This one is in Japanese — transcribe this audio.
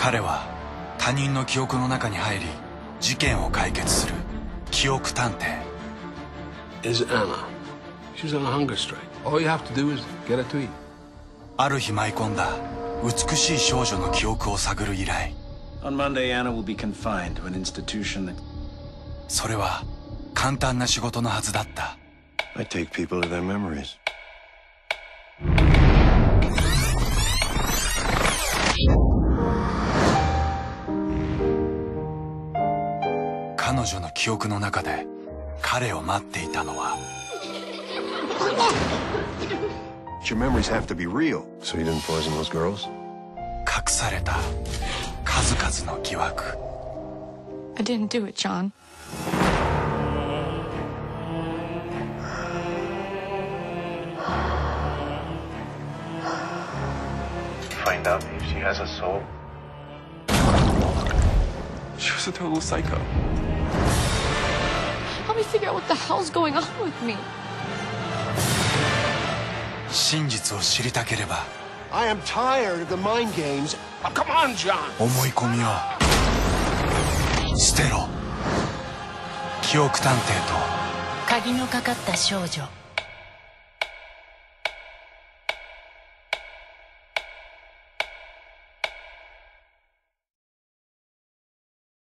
彼は他人の記憶の中に入り事件を解決する記憶探偵 is Anna. She's on a hunger strike. All you have to do is get her to eat. ある日舞い込んだ美しい少女の記憶を探る依頼 On Monday, Anna will be confined to an institution that それは簡単な仕事のはずだった I take people to their memories. 彼女の記憶の中で彼を待っていたのは Your memories have to be real. So you didn't poison those girls? 隠された数々の疑惑 I didn't do it, John. Find out if she has a soul. She was a total psycho. Me figure out what the hell's going on with me. 真実を知りたければ I am tired of the mind games. Oh, come on, John. 思い込みを捨てろ記憶探偵と鍵のかかった少女